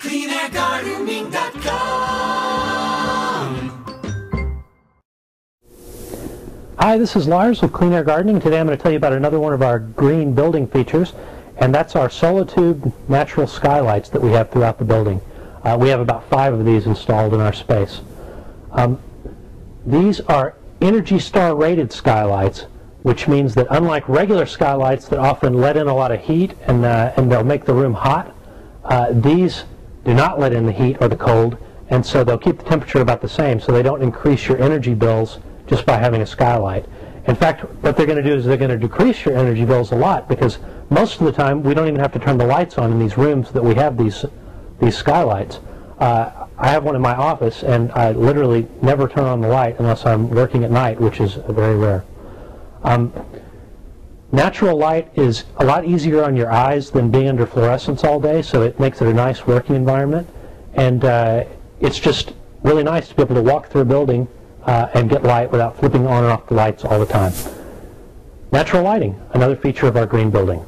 CleanAirGardening.com Hi, this is Lars with Clean Air Gardening. Today I'm going to tell you about another one of our green building features, and that's our Solatube natural skylights that we have throughout the building. Uh, we have about five of these installed in our space. Um, these are Energy Star rated skylights, which means that unlike regular skylights that often let in a lot of heat and, uh, and they'll make the room hot, uh, these do not let in the heat or the cold, and so they'll keep the temperature about the same, so they don't increase your energy bills just by having a skylight. In fact, what they're going to do is they're going to decrease your energy bills a lot because most of the time we don't even have to turn the lights on in these rooms that we have these these skylights. Uh, I have one in my office, and I literally never turn on the light unless I'm working at night, which is very rare. Um, natural light is a lot easier on your eyes than being under fluorescence all day, so it makes it a nice working environment. And uh, it's just really nice to be able to walk through a building uh, and get light without flipping on and off the lights all the time. Natural lighting, another feature of our green building.